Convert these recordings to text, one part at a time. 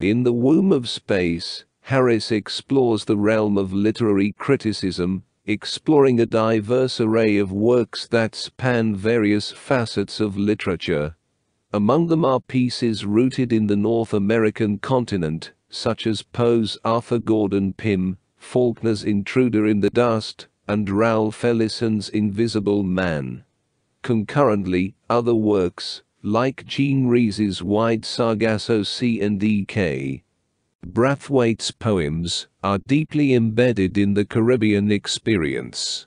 In The Womb of Space, Harris explores the realm of literary criticism, exploring a diverse array of works that span various facets of literature. Among them are pieces rooted in the North American continent, such as Poe's Arthur Gordon Pym, Faulkner's Intruder in the Dust, and Ralph Ellison's Invisible Man. Concurrently, other works, like Jean Rhys's Wide Sargasso Sea and E.K. Brathwaite's poems are deeply embedded in the Caribbean experience.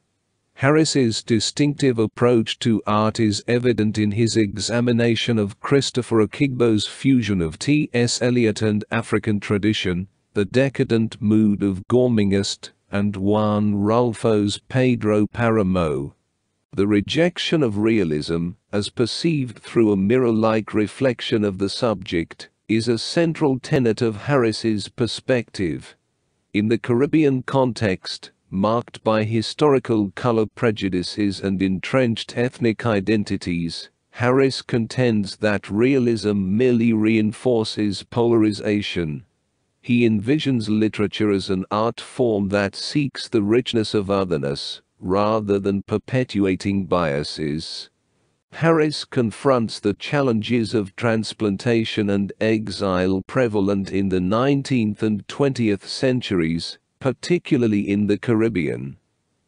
Harris's distinctive approach to art is evident in his examination of Christopher Okigbo's fusion of T.S. Eliot and African tradition, the decadent mood of Gormenghast, and Juan Rulfo's Pedro Paramo. The rejection of realism, as perceived through a mirror-like reflection of the subject, is a central tenet of Harris's perspective. In the Caribbean context, marked by historical color prejudices and entrenched ethnic identities, Harris contends that realism merely reinforces polarization. He envisions literature as an art form that seeks the richness of otherness, rather than perpetuating biases. Harris confronts the challenges of transplantation and exile prevalent in the 19th and 20th centuries, particularly in the Caribbean.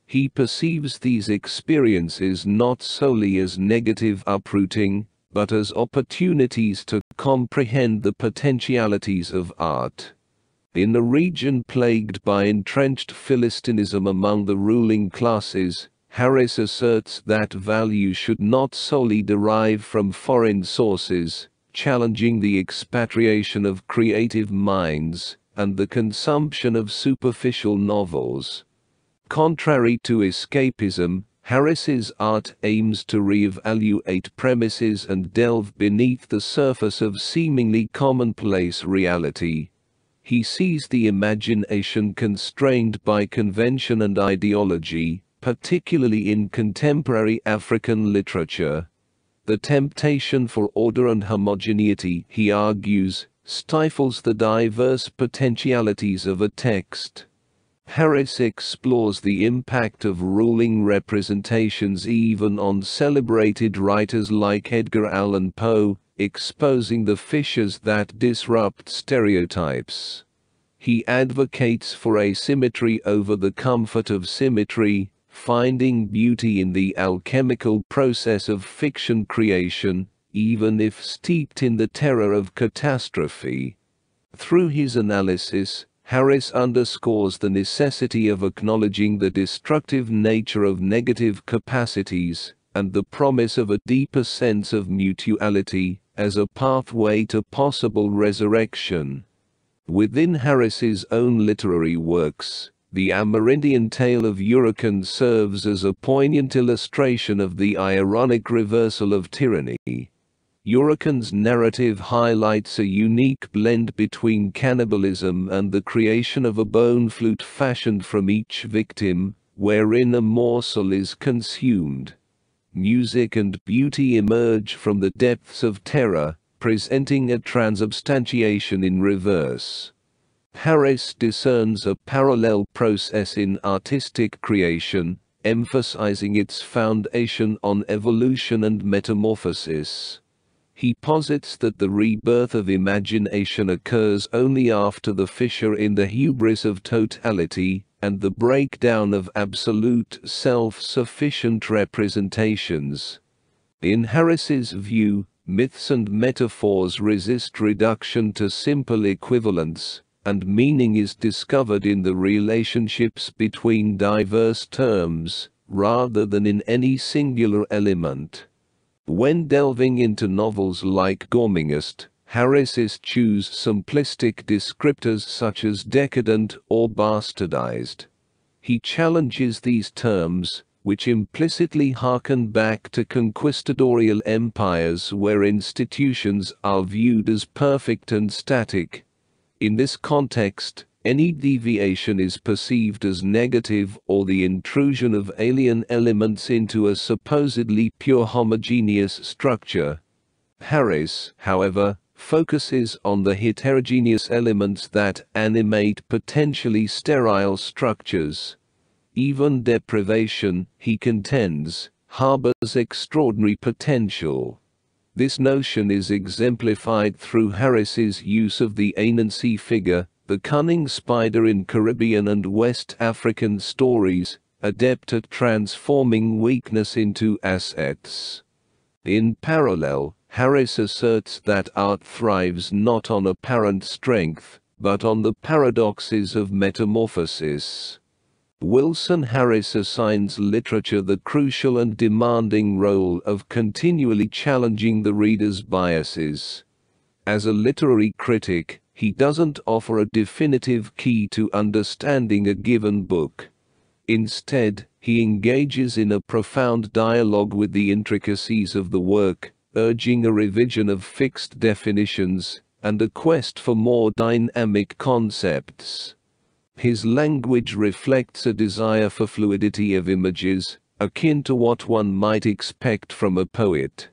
He perceives these experiences not solely as negative uprooting, but as opportunities to comprehend the potentialities of art. In a region plagued by entrenched Philistinism among the ruling classes, Harris asserts that value should not solely derive from foreign sources, challenging the expatriation of creative minds and the consumption of superficial novels. Contrary to escapism, Harris's art aims to re-evaluate premises and delve beneath the surface of seemingly commonplace reality. He sees the imagination constrained by convention and ideology, particularly in contemporary African literature. The temptation for order and homogeneity, he argues, stifles the diverse potentialities of a text. Harris explores the impact of ruling representations even on celebrated writers like Edgar Allan Poe, exposing the fissures that disrupt stereotypes. He advocates for asymmetry over the comfort of symmetry, finding beauty in the alchemical process of fiction creation, even if steeped in the terror of catastrophe. Through his analysis, Harris underscores the necessity of acknowledging the destructive nature of negative capacities and the promise of a deeper sense of mutuality as a pathway to possible resurrection. Within Harris's own literary works, the Amerindian tale of Hurakan serves as a poignant illustration of the ironic reversal of tyranny. Hurakan's narrative highlights a unique blend between cannibalism and the creation of a bone flute fashioned from each victim, wherein a morsel is consumed. Music and beauty emerge from the depths of terror, presenting a transubstantiation in reverse. Harris discerns a parallel process in artistic creation, emphasizing its foundation on evolution and metamorphosis. He posits that the rebirth of imagination occurs only after the fissure in the hubris of totality and the breakdown of absolute self-sufficient representations. In Harris's view, myths and metaphors resist reduction to simple equivalents, and meaning is discovered in the relationships between diverse terms, rather than in any singular element. When delving into novels like Gormenghast, Harris choose simplistic descriptors such as decadent or bastardized. He challenges these terms, which implicitly harken back to conquistadorial empires where institutions are viewed as perfect and static, in this context, any deviation is perceived as negative or the intrusion of alien elements into a supposedly pure homogeneous structure. Harris, however, focuses on the heterogeneous elements that animate potentially sterile structures. Even deprivation, he contends, harbors extraordinary potential. This notion is exemplified through Harris's use of the Anansi figure, the cunning spider in Caribbean and West African stories, adept at transforming weakness into assets. In parallel, Harris asserts that art thrives not on apparent strength, but on the paradoxes of metamorphosis. Wilson Harris assigns literature the crucial and demanding role of continually challenging the reader's biases. As a literary critic, he doesn't offer a definitive key to understanding a given book. Instead, he engages in a profound dialogue with the intricacies of the work, urging a revision of fixed definitions and a quest for more dynamic concepts. His language reflects a desire for fluidity of images, akin to what one might expect from a poet.